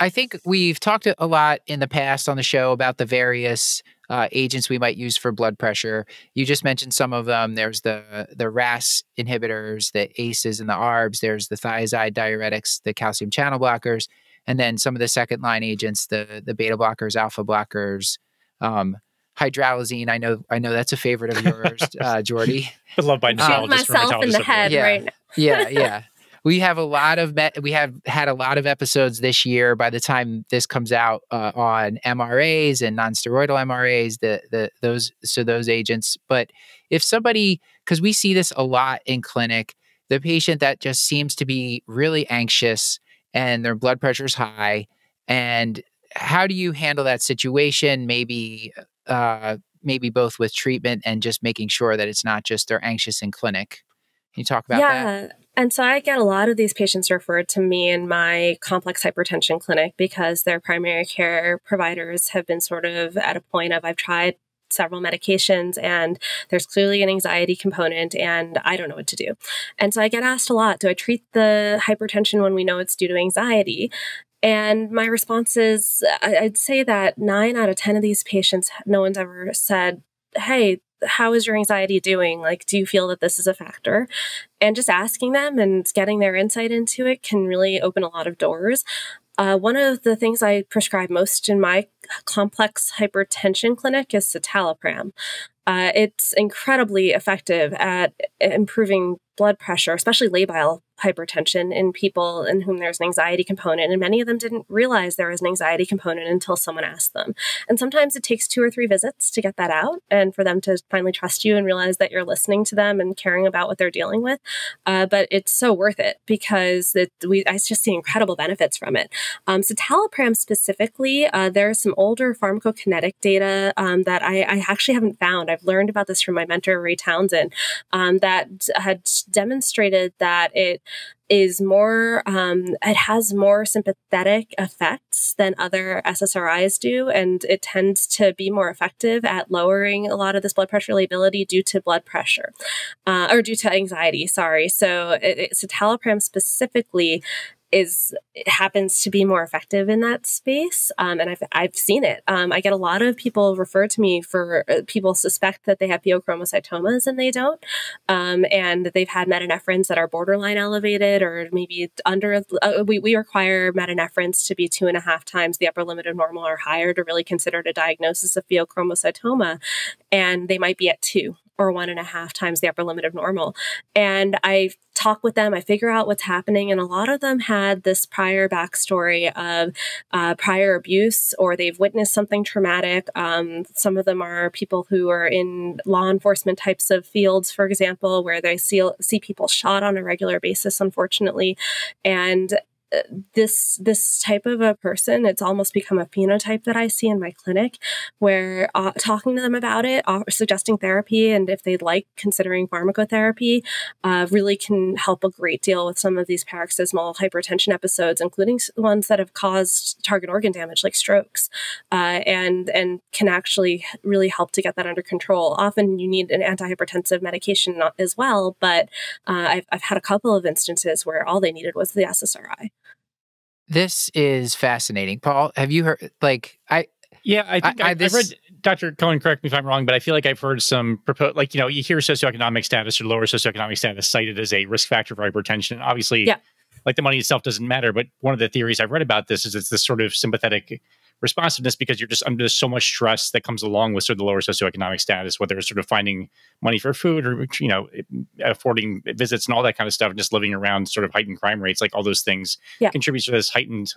I think we've talked a lot in the past on the show about the various uh, agents we might use for blood pressure. You just mentioned some of them. There's the the RAS inhibitors, the ACEs and the ARBs. There's the thiazide diuretics, the calcium channel blockers, and then some of the second line agents, the the beta blockers, alpha blockers. Um, hydralazine. I know, I know that's a favorite of yours, uh, Jordy. I love by Shoot myself in the head yeah. right now. yeah, yeah. We have a lot of we have had a lot of episodes this year. By the time this comes out uh, on MRAs and nonsteroidal MRAs, the the those so those agents. But if somebody, because we see this a lot in clinic, the patient that just seems to be really anxious and their blood pressure is high, and how do you handle that situation? Maybe uh, maybe both with treatment and just making sure that it's not just they're anxious in clinic. Can you talk about yeah. that? And so I get a lot of these patients referred to me in my complex hypertension clinic because their primary care providers have been sort of at a point of I've tried several medications and there's clearly an anxiety component and I don't know what to do. And so I get asked a lot, do I treat the hypertension when we know it's due to anxiety? And my response is I'd say that nine out of 10 of these patients, no one's ever said, Hey, how is your anxiety doing? Like, do you feel that this is a factor? And just asking them and getting their insight into it can really open a lot of doors. Uh, one of the things I prescribe most in my complex hypertension clinic is citalopram. Uh, it's incredibly effective at improving blood pressure, especially labile hypertension in people in whom there's an anxiety component. And many of them didn't realize there was an anxiety component until someone asked them. And sometimes it takes two or three visits to get that out and for them to finally trust you and realize that you're listening to them and caring about what they're dealing with. Uh, but it's so worth it because it, we, I just see incredible benefits from it. Um, citalopram specifically, uh, there's some older pharmacokinetic data um, that I, I, actually haven't found. I've learned about this from my mentor, Ray Townsend, um, that had demonstrated that it is more um, it has more sympathetic effects than other ssris do and it tends to be more effective at lowering a lot of this blood pressure lability due to blood pressure uh, or due to anxiety sorry. So it, it, citalopram specifically is it happens to be more effective in that space. Um, and I've, I've seen it. Um, I get a lot of people refer to me for uh, people suspect that they have pheochromocytomas and they don't. Um, and that they've had metanephrines that are borderline elevated or maybe under, uh, we, we require metanephrines to be two and a half times the upper limit of normal or higher to really consider it a diagnosis of pheochromocytoma. And they might be at two or one and a half times the upper limit of normal. And I talk with them, I figure out what's happening. And a lot of them had this prior backstory of uh, prior abuse or they've witnessed something traumatic. Um, some of them are people who are in law enforcement types of fields, for example, where they see, see people shot on a regular basis, unfortunately. And this this type of a person it's almost become a phenotype that i see in my clinic where uh, talking to them about it uh, suggesting therapy and if they'd like considering pharmacotherapy uh, really can help a great deal with some of these paroxysmal hypertension episodes including ones that have caused target organ damage like strokes uh, and and can actually really help to get that under control. Often you need an antihypertensive medication as well but uh, I've, I've had a couple of instances where all they needed was the ssri this is fascinating. Paul, have you heard like I yeah, I think I, I, I this, read Dr. Cohen, correct me if I'm wrong, but I feel like I've heard some proposed, like, you know, you hear socioeconomic status or lower socioeconomic status cited as a risk factor for hypertension. Obviously, yeah. like the money itself doesn't matter. But one of the theories I've read about this is it's this sort of sympathetic responsiveness because you're just under so much stress that comes along with sort of the lower socioeconomic status, whether it's sort of finding money for food or you know affording visits and all that kind of stuff, and just living around sort of heightened crime rates, like all those things yeah. contributes to this heightened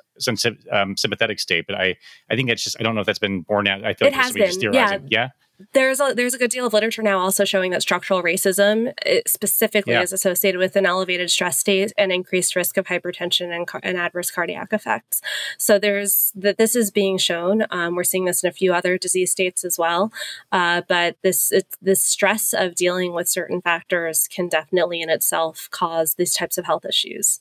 um, sympathetic state. But I I think it's just I don't know if that's been borne out. I feel it like has been. Yeah. yeah there's a there's a good deal of literature now also showing that structural racism specifically yeah. is associated with an elevated stress state and increased risk of hypertension and, and adverse cardiac effects. So there's that this is being shown. Um, we're seeing this in a few other disease states as well. Uh, but this this stress of dealing with certain factors can definitely in itself cause these types of health issues.